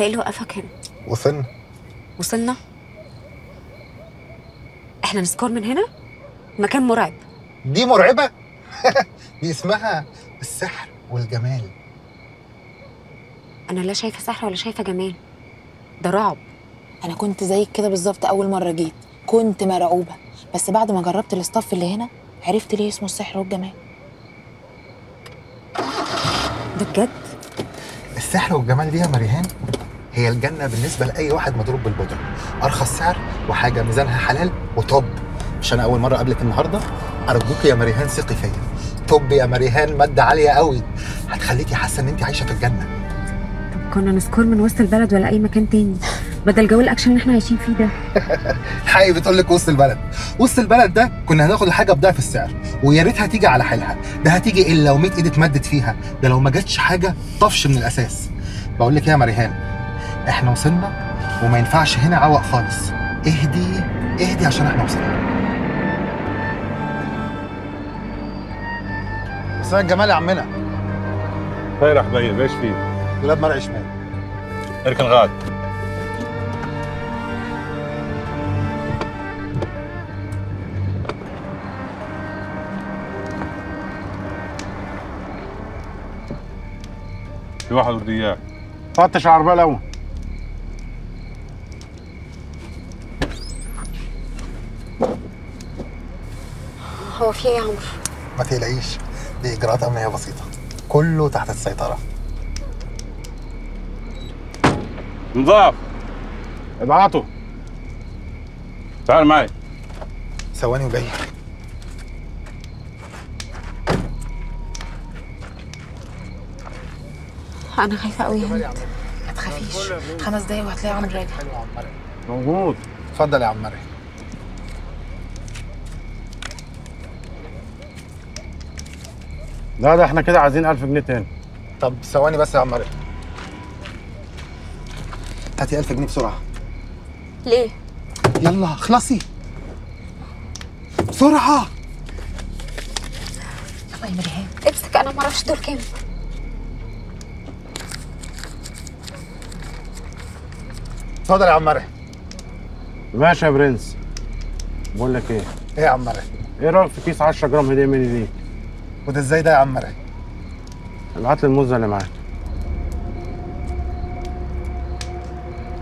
انت إيه اللي وقفك هنا وصلنا. وصلنا؟ إحنا نسكور من هنا؟ مكان مرعب. دي مرعبة؟ دي اسمها السحر والجمال. أنا لا شايفة سحر ولا شايفة جمال. ده رعب. أنا كنت زيك كده بالظبط أول مرة جيت. كنت مرعوبة. بس بعد ما جربت الاستاف اللي هنا عرفت ليه اسمه السحر والجمال. ده بجد؟ السحر والجمال دي يا مريهان؟ هي الجنة بالنسبة لأي واحد مضروب بالبودرة. أرخص سعر وحاجة ميزانها حلال وطب مش أنا أول مرة اقابلك النهارده؟ أرجوك يا مريهان ثقي فيا. طب يا مريهان مادة عالية قوي. هتخليكي حاسة إن انت عايشة في الجنة. كنا ن score من وسط البلد ولا أي مكان تاني. بدل جو الأكشن اللي إحنا عايشين فيه ده. حقيقي بتقول لك وسط البلد. وسط البلد ده كنا هناخد الحاجة بضعف السعر ويا ريت هتيجي على حيلها. ده هتيجي إلا لو 100 ايد اتمدت فيها. ده لو ما جاتش حاجة طفش من الأساس. بقول لك إيه يا مريهان إحنا وصلنا وما ينفعش هنا عوق خالص. اهدي اهدي عشان إحنا وصلنا. مساء الجمال يا عمنا. خير يا حبيبي إيش فيه؟ دولاب مرعي شمال. اركن غاد. في واحد إياه. فتش العربيه الأول هو في إيه يا عمرو ما تقلقيش دي إجراءات أمنية بسيطة. كله تحت السيطرة. نضاف. ابعته تعال معي. ثواني وجاي أنا خايفة قوي يا هند. ما تخافيش. خمس دقايق وهتلاقي عمرو راجع. حلو يا عم مرعي موجود. اتفضل يا عم مرعي لا ده إحنا كده عايزين 1000 جنيه تاني. طب ثواني بس يا عم مرعي هاتي 1000 جنيه بسرعة. ليه؟ يلا اخلصي بسرعة. يلا يا مريهان امسك أنا ما أعرفش دول كام. اتفضل يا عم مرعي ماشي يا برنس. بقول لك إيه؟ إيه يا عم مرعي إيه رأيك في كيس 10 جرام هدية مني ليك وده إزاي ده يا عم مرعي ابعت لي الموزة اللي معاك.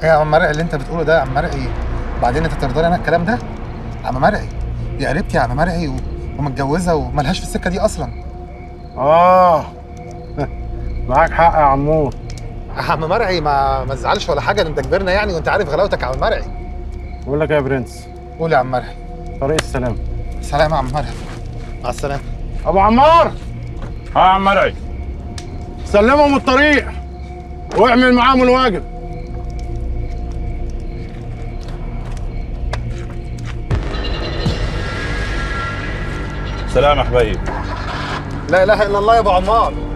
إيه يا عم مرعي اللي انت بتقوله ده يا عم مرعي بعدين انت ترضى أنا الكلام ده؟ عم مرعي دي قريبتي يا عم مرعي و... ومتجوزة وملهاش في السكة دي أصلا. آه. معاك حق يا عمور يا عم مرعي ما ما تزعلش ولا حاجة ده انت كبرنا يعني وانت عارف غلاوتك يا عم مرعي بقول لك إيه يا برنس؟ قول يا عم مرعي طريق السلام. سلام يا عم مرعي مع السلامة. أبو عمار. ها يا عم مرعي سلمهم الطريق واعمل معاهم الواجب. سلام يا حبيبي لا إله إلا الله يا أبو عمار.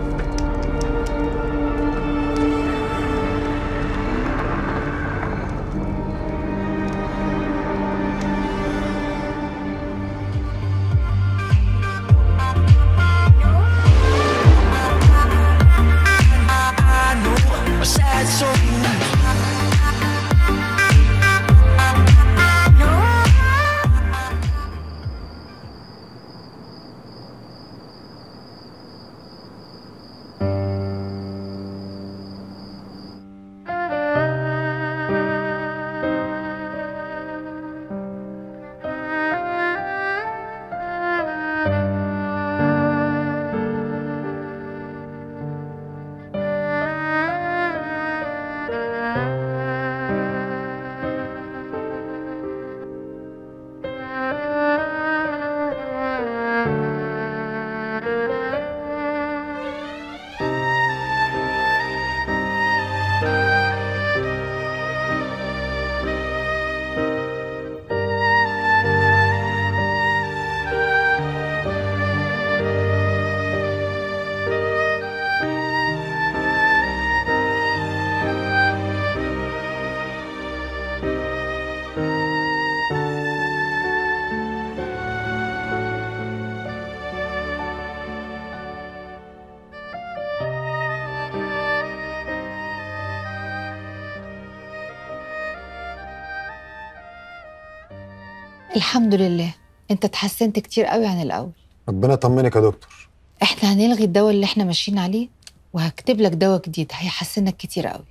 الحمد لله. انت اتحسنت كتير قوي عن الأول. ربنا يطمنك يا دكتور. إحنا هنلغي الدواء اللي إحنا ماشيين عليه وهكتب لك دواء جديد هيحسنك كتير قوي.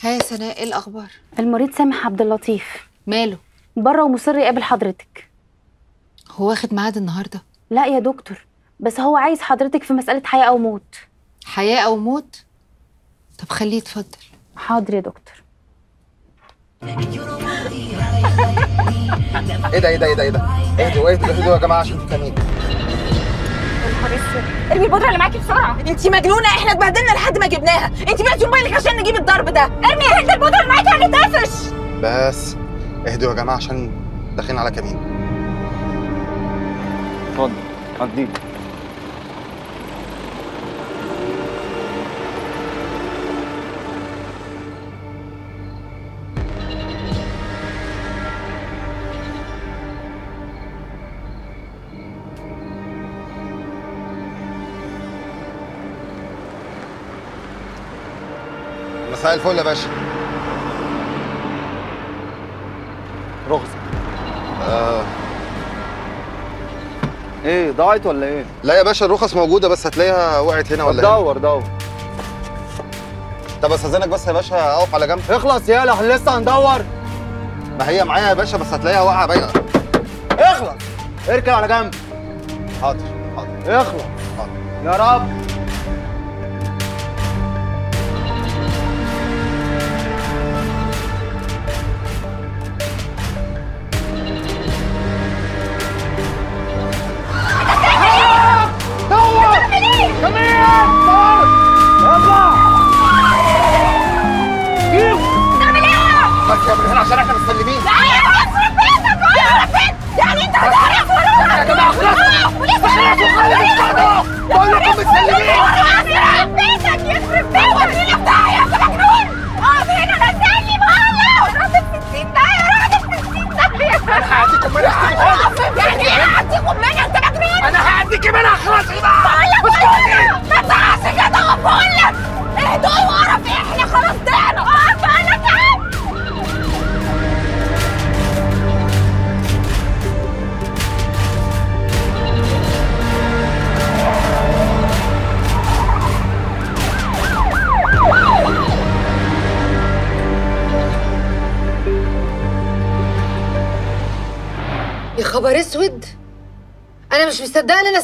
ها يا سناء إيه الأخبار؟ المريض سامح عبد اللطيف. ماله؟ بره ومصر يقابل حضرتك. هو واخد ميعاد النهارده؟ لا يا دكتور بس هو عايز حضرتك في مسألة حياة أو موت. حياة أو موت؟ طب خليه يتفضل حاضر يا دكتور. إيه ده إيه ده إيه ده إيه ده؟ اهدوا اهدوا اهدوا يا جماعة عشان في كمين ارمي البودرة اللي معاكي بسرعة. انت مجنونة إحنا اتبهدلنا لحد ما جبناها. انت بعتي موبايلك عشان نجيب الضرب ده. ارمي يا هند البودرة اللي معاكي هنتقفش بس اهدوا يا جماعة عشان داخلين على كمين. اتفضل. عديك مساء الفل يا باشا. رخصة. آه. إيه ضاعت ولا إيه؟ لا يا باشا الرخص موجودة بس هتلاقيها وقعت هنا ولا هنا دور دور. طب استأذنك بس يا باشا أقف على جنب. اخلص يالا إحنا لسه هندور. ما هي معايا يا باشا بس هتلاقيها واقعة باينة. اخلص. اركن على جنب. حاضر حاضر. اخلص. حاضر. يا رب.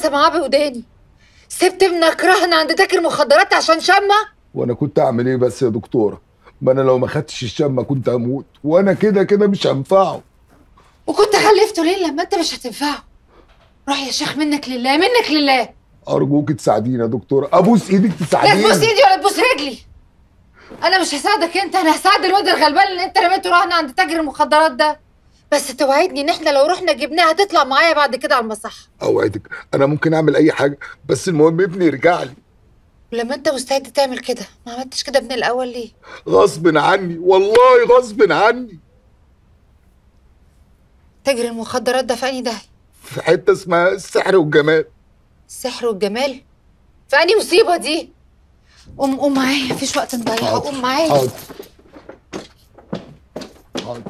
سامعاه بوداني. سبت ابنك رهن عند تاجر مخدرات عشان شمة؟ وأنا كنت أعمل إيه بس يا دكتورة؟ ما أنا لو ما خدتش الشمة كنت هموت وأنا كده كده مش هنفعه. وكنت خلفته ليه لما أنت مش هتنفعه؟ روح يا شيخ منك لله منك لله. أرجوك تساعديني يا دكتورة. أبوس إيدك لا تساعديني تبوس إيدي ولا تبوس رجلي. أنا مش هساعدك أنت أنا هساعد الواد الغلبان اللي أنت رميته رهن عند تاجر المخدرات ده. بس توعدني إن إحنا لو رحنا جبناها هتطلع معايا بعد كده على المصحة. أوعدك أنا ممكن أعمل أي حاجة بس المهم ابني يرجع لي. ولما أنت مستعد تعمل كده ما عملتش كده من الأول ليه؟ غصب عني والله غصب عني. تاجر المخدرات ده في أنهي ده في حتة اسمها السحر والجمال. السحر والجمال؟ في أنهي مصيبة دي؟ قوم قوم معايا مفيش وقت نضيعه. قوم معايا. حاضر. حاضر.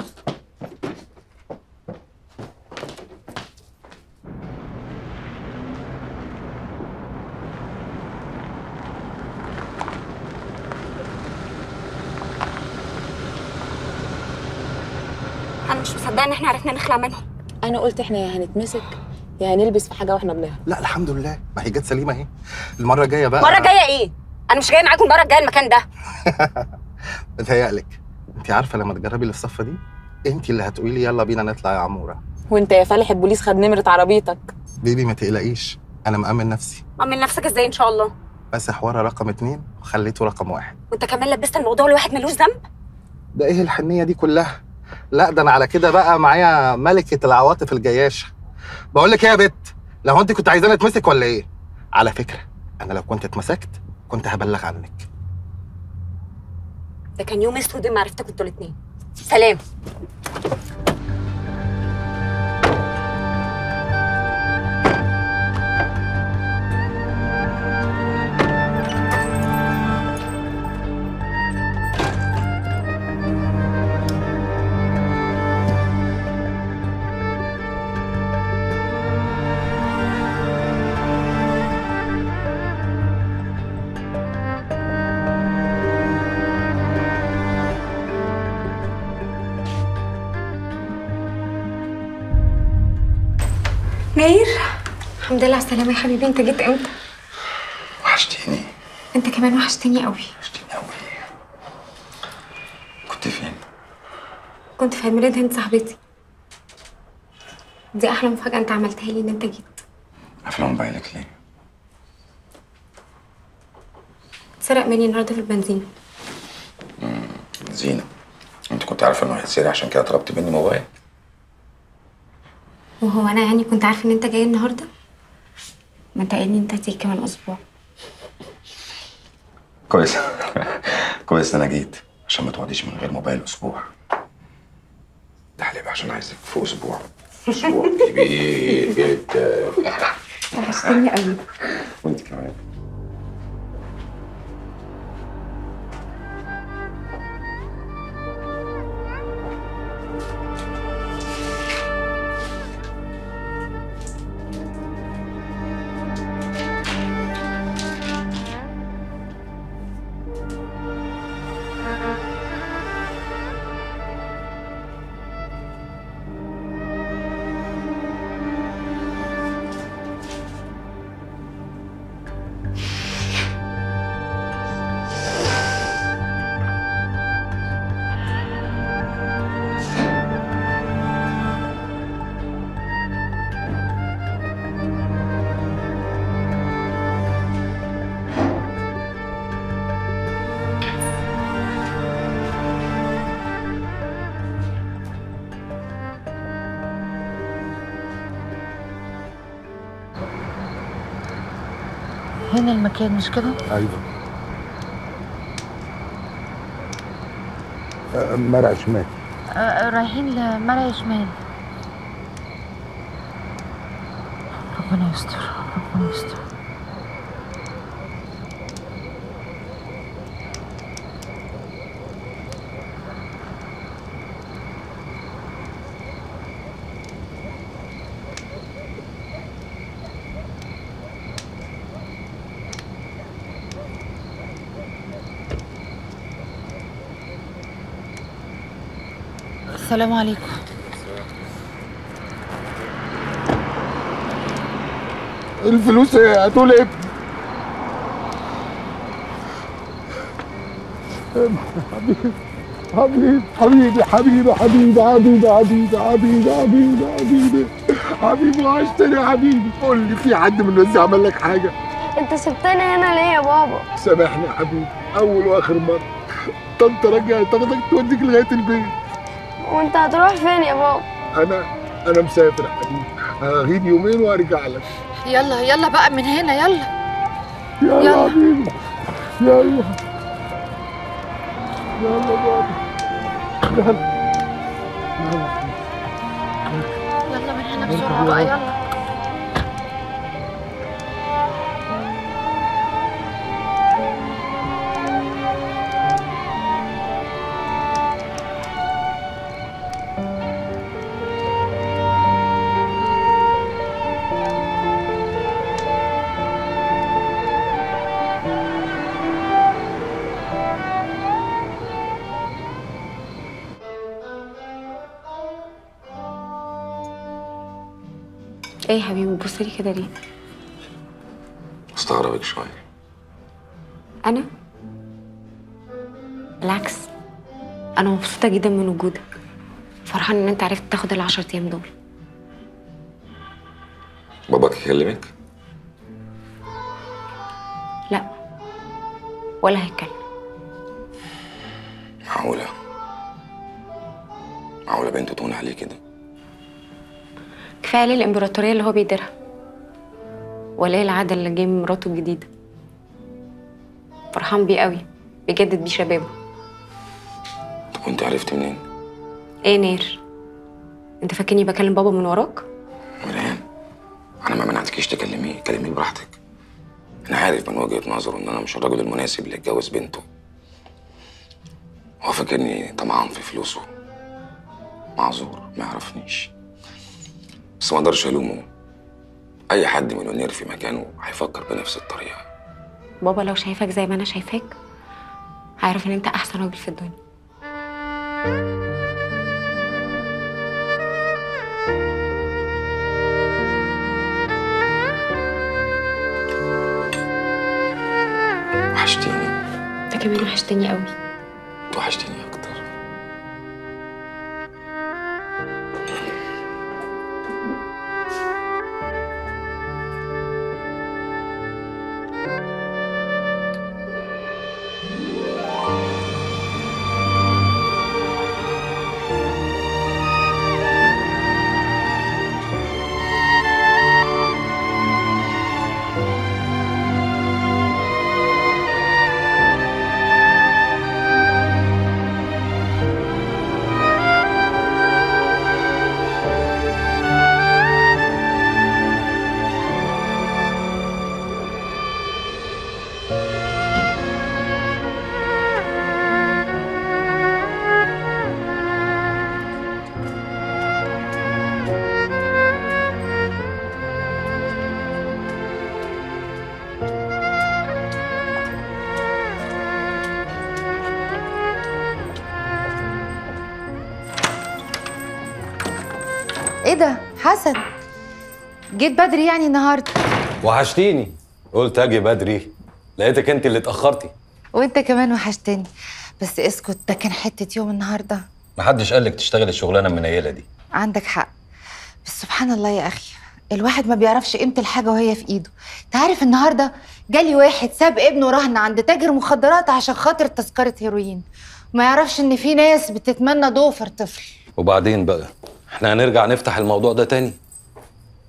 مش مصدقة إن إحنا عرفنا نخلع منهم. أنا قلت إحنا يا هنتمسك يا هنلبس في حاجة وإحنا بنهرب. لا الحمد لله. ما هي جت سليمة أهي. المرة الجاية بقى المرة الجاية إيه؟ أنا مش جاية معاكم المرة الجاية المكان ده. بتهيألك انت عارفة لما تجربي اللي في الصفه دي انت اللي هتقولي يلا بينا نطلع يا عمورة. وأنت يا فالح البوليس خد نمرة عربيتك. بيبي ما تقلقيش. أنا مأمن نفسي. امن نفسك إزاي إن شاء الله؟ بس حوار رقم اتنين وخليته رقم واحد. وأنت كمان لبست الموضوع لواحد ملوش ذنب؟ ده إيه الحنية دي كلها؟ لا ده أنا على كده بقى معايا ملكة العواطف الجياشة. بقول لك إيه يا بت لو أنت كنت عايزاني أتمسك ولا إيه؟ على فكرة أنا لو كنت اتمسكت كنت هبلغ عنك. ده كان يوم أسود ما عرفتكم أنتوا الاثنين سلام. الحمد لله على السلامة يا حبيبي. انت جيت إمتى؟ وحشتيني. انت كمان وحشتني قوي. وحشتيني قوي. كنت فين؟ كنت في عيد ميلاد هند صاحبتي. دي أحلى مفاجأة أنت عملتها لي إن انت جيت. قافله موبايلك ليه؟ اتسرق مني النهارده في البنزين. زينة. انت كنت عارفة إنه هيتسرق عشان كده طلبت مني موبايل؟ وهو أنا يعني كنت عارفة إن انت جاي النهارده؟ ما انت قايل لي انت هتيجي كمان أسبوع. كويس. كويس إن أنا جيت عشان ما تقعديش من غير موبايل أسبوع. ده حليب عشان عايزك في أسبوع. أسبوع كبير جدا. وحشتني قوي. وأنت كمان. هنا المكان؟ مش كده؟ أيوه. آه، مرع شمال. آه رايحين لمرعي شمال. ربنا يستر ربنا يستر. السلام عليكم. الفلوس هتقول إيه؟ حبيبي حبيبي حبيبي حبيبي حبيبي حبيبي حبيبي حبيبي حبيبي. حبيبي حبيبي وحشتني يا حبيبي. قول لي في حد من الناس عمل لك حاجة؟ انت سبتني هنا ليه يا بابا؟ سامحني يا حبيبي. أول وآخر مرة. طنط راجعه تاخدك توديك لغاية البيت. وانت هتروح فين يا بابا؟ أنا أنا مسافر يا حبيبي. هغيب يومين وأرجع لك. يلا يلا بقى من هنا يلا. يلا يلا. حبيبي. يلا. يلا بابا. يلا. يلا. يلا من هنا بسرعة بقى يلا. بتبص لي كده ليه؟ مستغربك شوية. أنا؟ بالعكس أنا مبسوطة جدا من وجودك. فرحان إن أنت عرفت تاخد العشر أيام دول. باباك يكلمك؟ لا. ولا هيتكلم. معقولة؟ معقولة بنته تهون عليه كده؟ كفاية عليه الإمبراطورية اللي هو بيديرها. وليه العادة اللي جاي من مراته الجديدة. فرحان بيه قوي بيجدد بيه شبابه. طب وانت عرفت منين؟ إيه نير؟ انت فاكرني بكلم بابا من وراك؟ مريان أنا ما منعتكيش تكلميه كلميه براحتك. أنا عارف من وجهة نظره ان أنا مش الراجل المناسب اللي يتجوز بنته. هو فاكرني طمعان في فلوسه. معذور ما يعرفنيش بس ما أقدرش الومه. أي حد مليونير في مكانه هيفكر بنفس الطريقة. بابا لو شايفك زي ما أنا شايفاك هيعرف إن أنت أحسن راجل في الدنيا. وحشتيني. أنت كمان وحشتني قوي وحشتني وحشتيني جيت بدري يعني النهارده. وحشتيني. قلت أجي بدري. لقيتك أنت اللي اتأخرتي. وأنت كمان وحشتني. بس اسكت ده كان حتة يوم النهارده. محدش قالك تشتغل الشغلانة المنيلة دي. عندك حق. بس سبحان الله يا أخي الواحد ما بيعرفش قيمة الحاجة وهي في إيده. أنت عارف النهارده جالي واحد ساب ابنه رهن عند تاجر مخدرات عشان خاطر تذكرة هيروين. وما يعرفش إن في ناس بتتمنى ضوفر طفل وبعدين بقى إحنا هنرجع نفتح الموضوع ده تاني.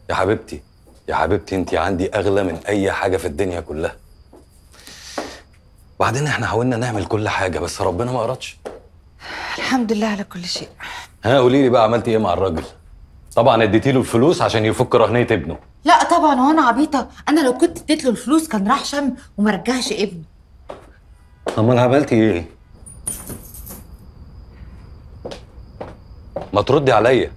يا حبيبتي يا حبيبتي انت عندي أغلى من أي حاجة في الدنيا كلها. بعدين إحنا حاولنا نعمل كل حاجة بس ربنا ما أرادش. الحمد لله على كل شيء. ها قولي لي بقى عملتي إيه مع الراجل؟ طبعا اديتي له الفلوس عشان يفك رهنية ابنه. لا طبعا وأنا عبيطة. أنا لو كنت اديت له الفلوس كان راح شم وما رجعش ابنه. أمال عملتي إيه؟ ما تردي عليا.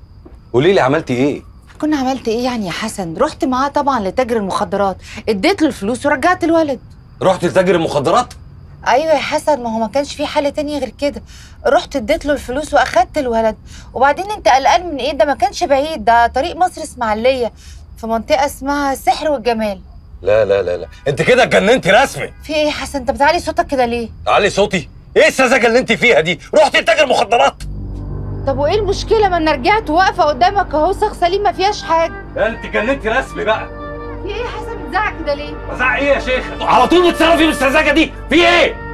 قولي لي عملتي إيه؟ كنا عملت إيه يعني يا حسن؟ رحت معاه طبعا لتاجر المخدرات. اديت له الفلوس ورجعت الولد. رحت لتاجر المخدرات؟ أيوه يا حسن ما هو ما كانش في حل تاني غير كده. رحت اديت له الفلوس وأخدت الولد. وبعدين أنت قلقان من إيه؟ ده ما كانش بعيد. ده طريق مصر إسماعيلية في منطقة اسمها السحر والجمال. لا لا لا لا. أنت كده اتجننتي رسمي. في إيه يا حسن؟ انت بتعلي صوتك كده ليه؟ علي صوتي. إيه السذاجة اللي أنت فيها دي؟ رحت لتاجر مخدرات طب وإيه المشكلة؟ ما أنا رجعت واقفة قدامك أهو ساق سليم ما فيهاش حاجة. أنت اتجننتي رسمي بقى. في إيه يا حسن؟ بتزعق كده ليه؟ بزعق إيه يا شيخ على طول بتصرفي بالسذاجه دي. في إيه؟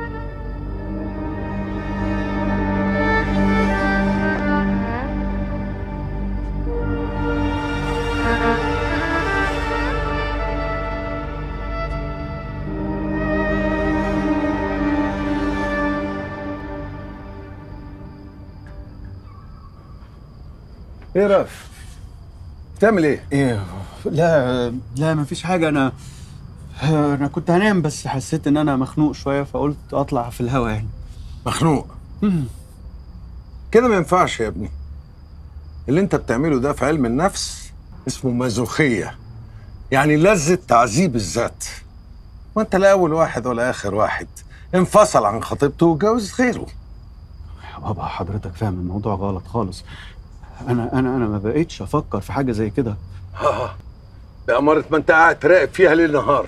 إيه رأف؟ بتعمل إيه؟ إيه لا لا مفيش حاجة. أنا أنا كنت هنام بس حسيت إن أنا مخنوق شوية فقلت أطلع في الهوا يعني. مخنوق؟ كده ما ينفعش يا ابني. اللي أنت بتعمله ده في علم النفس اسمه مازوخية. يعني لذة تعذيب الذات. وأنت لا أول واحد ولا آخر واحد. انفصل عن خطيبته وجوز غيره. يا بابا حضرتك فاهم الموضوع غلط خالص. أنا أنا أنا ما بقيتش أفكر في حاجة زي كده. آه بأمارة ما أنت قاعد تراقب فيها ليل نهار.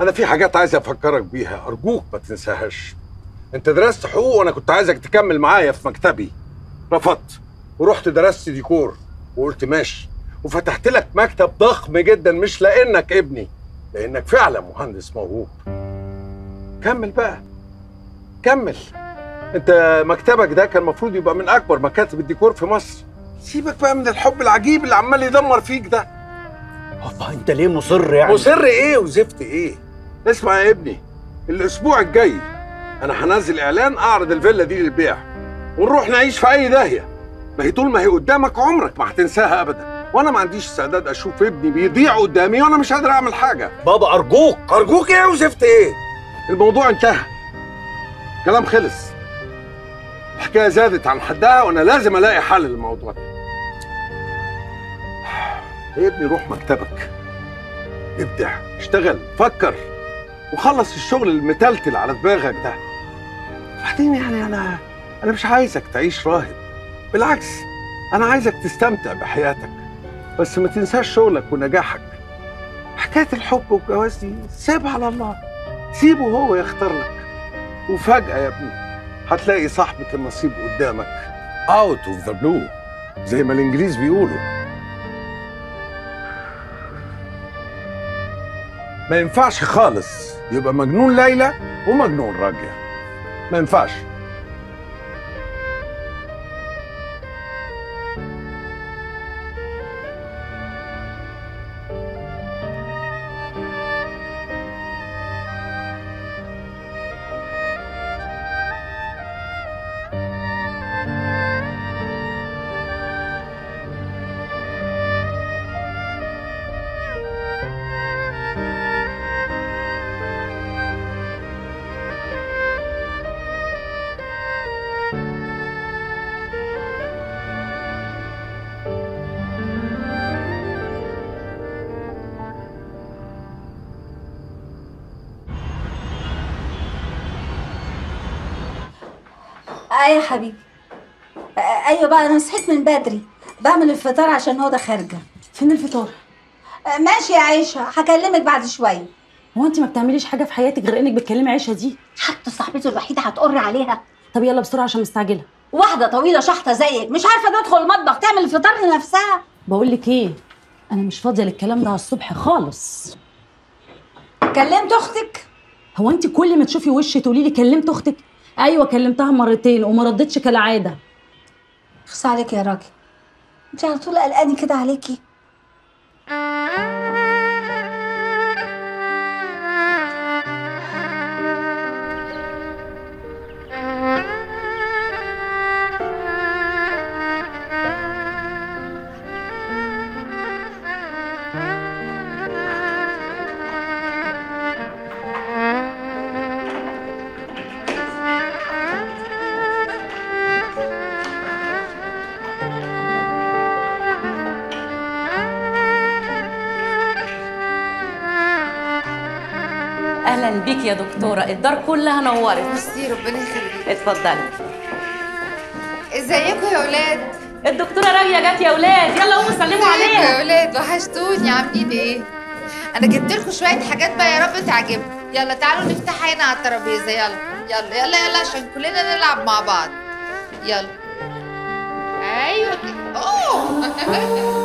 أنا في حاجات عايز أفكرك بيها. أرجوك ما تنساهاش. أنت درست حقوق وأنا كنت عايزك تكمل معايا في مكتبي. رفضت ورحت درست ديكور وقلت ماشي. وفتحت لك مكتب ضخم جدا مش لأنك ابني لأنك فعلا مهندس موهوب. كمل بقى. كمل. انت مكتبك ده كان المفروض يبقى من اكبر مكاتب الديكور في مصر. سيبك بقى من الحب العجيب اللي عمال يدمر فيك ده. بابا أنت ليه مصر يعني؟ مصر إيه وزفت إيه؟ اسمع يا ابني الأسبوع الجاي أنا هنزل اعلان اعرض الفيلا دي للبيع ونروح نعيش في اي داهية. ما هي طول ما هي قدامك عمرك ما هتنساها ابدا. وأنا ما عنديش استعداد أشوف ابني بيضيع قدامي وأنا مش قادر اعمل حاجة. بابا أرجوك. أرجوك إيه وزفت إيه؟ الموضوع انتهى. كلام خلص. الحكاية زادت عن حدها وأنا لازم ألاقي حل للموضوع ده. يا ابني روح مكتبك. ابدع اشتغل فكر وخلص الشغل المتلتل على دماغك ده. بعدين يعني أنا أنا مش عايزك تعيش راهب. بالعكس أنا عايزك تستمتع بحياتك. بس ما تنساش شغلك ونجاحك. حكاية الحب والجواز دي سيبها على الله. سيبه هو يختار لك. وفجأة يا ابني هتلاقي صاحبة النصيب قدامك. out of the blue زي ما الإنجليز بيقولوا. ما ينفعش خالص. يبقى مجنون ليلى ومجنون راجية ما ينفعش. آه يا حبيبي. أيوه بقى أنا صحيت من بدري. بعمل الفطار عشان هدى خارجة. فين الفطار؟ آه ماشي يا عيشة. هكلمك بعد شوية. هو انت ما بتعمليش حاجة في حياتك غير إنك بتكلمي عيشة دي؟ حتى صاحبته الوحيدة هتقر عليها. طب يلا بسرعة عشان مستعجلة. واحدة طويلة شحطة زيك. مش عارفة تدخل المطبخ تعمل الفطار لنفسها. بقول لك إيه؟ أنا مش فاضية للكلام ده على الصبح خالص. كلمت أختك؟ هو انت كل ما تشوفي وشي تقولي لي كلمت أختك؟ أيوه كلمتها مرتين وما ردتش كالعادة. خص عليك يا راجل انت على طول قلقاني كده عليكي. بيك يا دكتورة. الدار كلها نورت. ميرسي ربنا يخليك. اتفضلي. ازيكم يا ولاد؟ الدكتورة راجيه جت يا ولاد. يلا قوموا سلموا ازيكم عليها. يا ولاد؟ وحشتوني. عاملين إيه؟ أنا جبت لكم شوية حاجات بقى يا رب تعجبكم. يلا تعالوا نفتح هنا على الترابيزة. يلا. يلا يلا يلا عشان كلنا نلعب مع بعض. يلا. أيوه. اوه!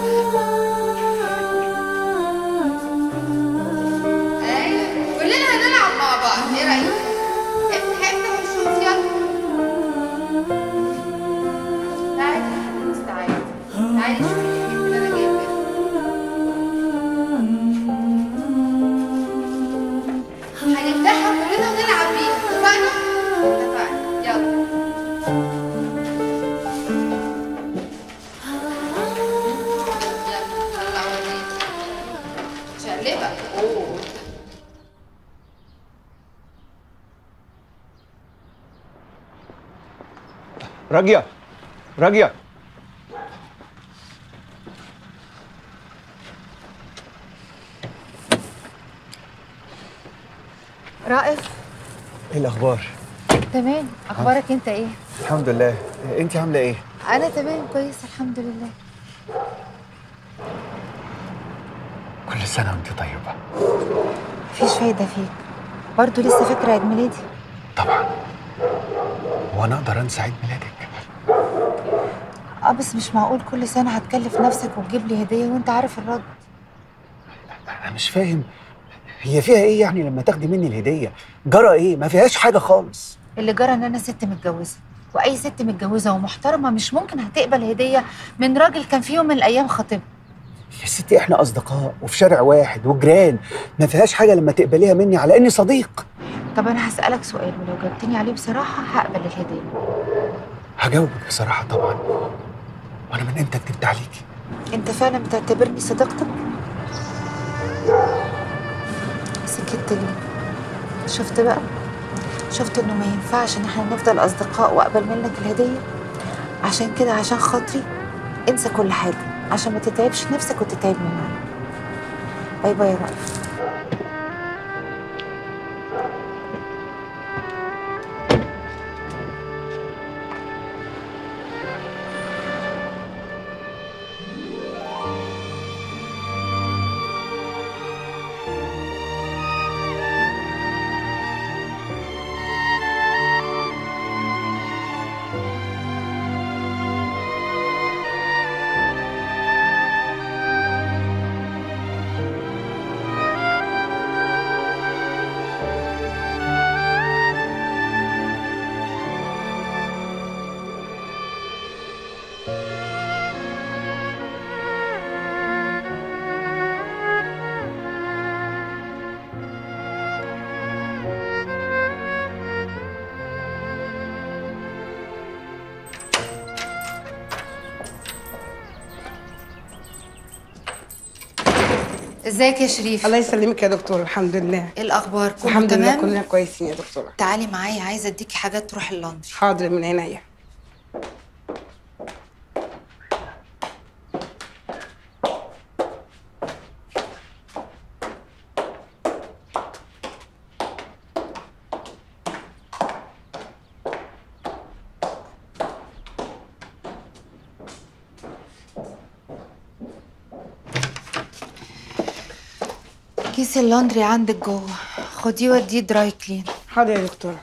راجية راجية رائف. إيه الأخبار؟ تمام. أخبارك أنت إيه؟ الحمد لله. أنت عاملة إيه؟ أنا تمام كويس الحمد لله. كل سنة وأنت طيبة. مفيش فايده فيك برضه لسه فاكرة عيد ميلادي. وأنا أقدر أنسى عيد ميلادك آه بس مش معقول كل سنة هتكلف نفسك وتجيب لي هدية وانت عارف الرد. أنا مش فاهم. هي فيها إيه يعني لما تاخدي مني الهدية؟ جرى إيه؟ ما فيهاش حاجة خالص. اللي جرى إن أنا ست متجوزة وأي ست متجوزة ومحترمة مش ممكن هتقبل هدية من راجل كان في يوم من الأيام خطيبها. يا ستي إحنا أصدقاء وفي شارع واحد وجيران. ما فيهاش حاجة لما تقبليها مني على إني صديق. طب أنا هسألك سؤال ولو جبتني عليه بصراحة هقبل الهدية. هجاوبك بصراحة طبعا. وأنا من إمتى كدبت عليكي أنت فعلا بتعتبرني صديقتك؟ سكت ليه؟ شفت بقى؟ شفت إنه ما ينفعش إن إحنا نفضل أصدقاء وأقبل منك الهدية؟ عشان كده عشان خاطري انسى كل حاجة. عشان ما تتعبش نفسك وتتعبني معاك. باي باي يا رأف ازيك يا شريف؟ الله يسلمك يا دكتور الحمد لله. إيه الأخبار؟ كله الحمد لله تمام؟ كلنا كويسين يا دكتورة. تعالي معايا عايزة أديكي حاجات تروح اللندري. حاضر من عينيا. كيس ال laundry عندك جوه. خديه وديه dry clean. حاضر يا دكتوره